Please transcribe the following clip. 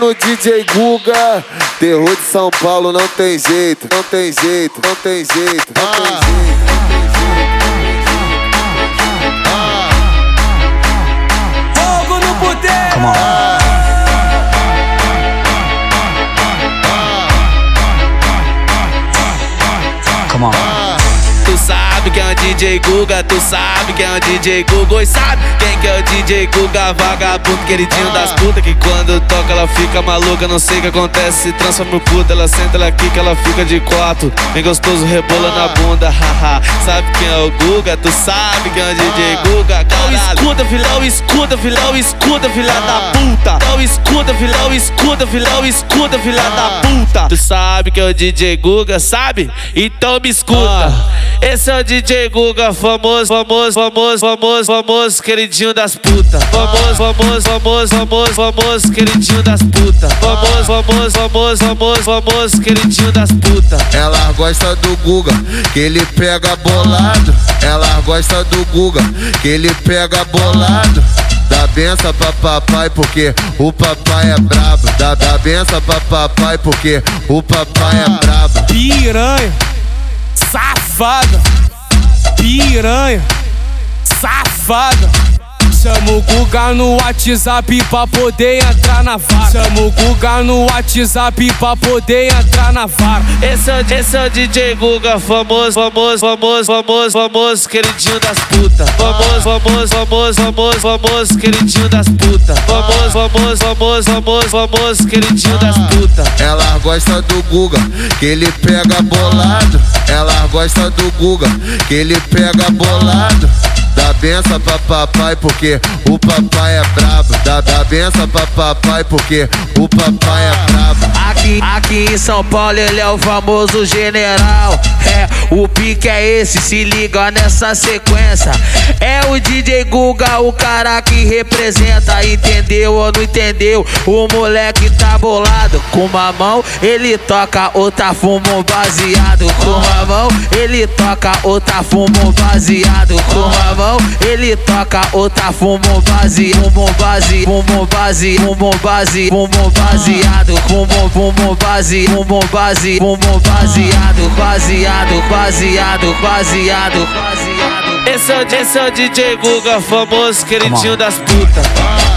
no DJ Guga. Terror de São Paulo não tem jeito, não tem jeito, não tem jeito, não tem jeito. Fogo no puteiro! Sabe quem é o DJ Guga, tu sabe quem é o DJ Guga E sabe quem que é o DJ Guga, vagabundo, queridinho das putas Que quando toca ela fica maluca, não sei o que acontece Se transforma em puta, ela senta, ela quica, ela fica de quatro Bem gostoso, rebola na bunda, haha Sabe quem é o Guga, tu sabe quem é o DJ Guga, caralho. Não escuta, filhão, escuta, filhão, escuta, filha da puta. Não escuta, filhão, escuta, filhão, escuta, filha da puta. Tu sabe que é o DJ Guga, sabe? Então me escuta esse é o DJ Guga, famoso, famoso, famoso, famoso, famoso, queridinho das putas. Famoso, famoso, famoso, famoso, famoso, queridinho das putas. Famoso, famoso, famoso, famoso, famoso, queridinho das putas. Ela gosta do Guga, que ele pega bolado. Ela gosta do Guga, que ele pega bolado. Dá benção pra papai porque o papai é brabo. Dá, dá benção pra papai porque o papai é brabo. Piranha, safada, piranha, safada. Chama o Guga no WhatsApp pra poder entrar na vara. Chama o Guga no WhatsApp pra poder entrar na vara. Esse é, o- esse é o DJ Guga, famoso, famoso, famoso, famoso, famoso, queridinho das putas. Famoso, famoso, famoso, famoso, famoso, queridinho das putas. Famoso, famoso, famoso, famoso, famoso, queridinho das putas. Ela gosta do Guga, que ele pega bolado. Ela gosta do Guga, que ele pega bolado. Dá benção pra papai porque o papai é brabo. Dá, dá benção pra papai porque o papai é brabo. Aqui, aqui em São Paulo ele é o famoso general. É, o pique é esse, se liga nessa sequência. É o DJ Guga, o cara que representa. Entendeu ou não entendeu? O moleque tá bolado. Com uma mão ele toca, outra fuma um baseado. Com uma mão ele toca, outra fuma um baseado. Com uma mão ele toca, outra fuma um baseado. Fuma um base, fuma um base, fuma um base, fuma um baseado. Fuma um base, fuma um base, um baseado. Baseado, baseado, baseado, baseado. Esse é, o- esse é o DJ Guga, famoso, queridinho das putas.